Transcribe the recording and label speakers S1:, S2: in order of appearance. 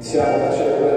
S1: 希望大家。